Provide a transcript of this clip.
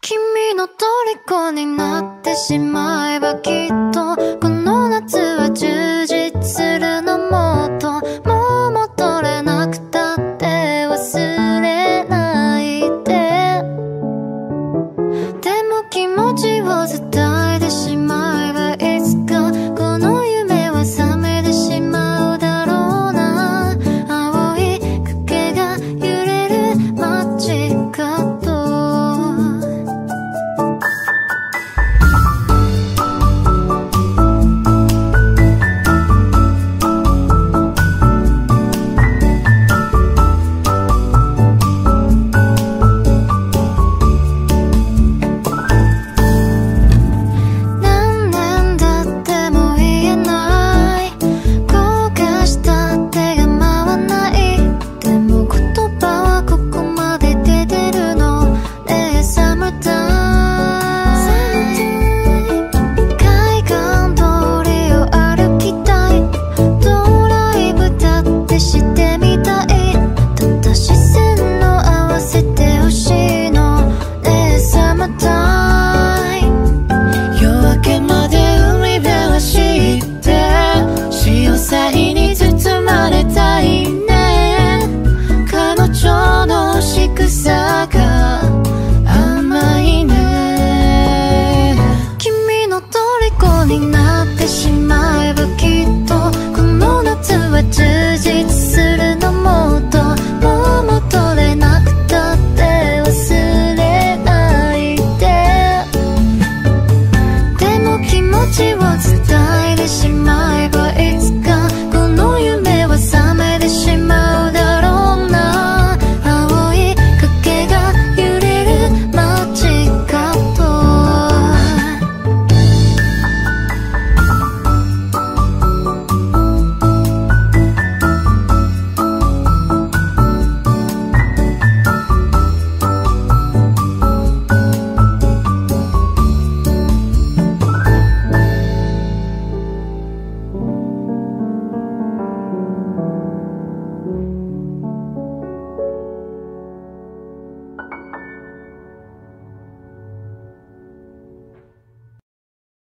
君の虜になってしまえばきっとこの夏は充実するのもっともう戻れなくたって忘れないで。でも気持ち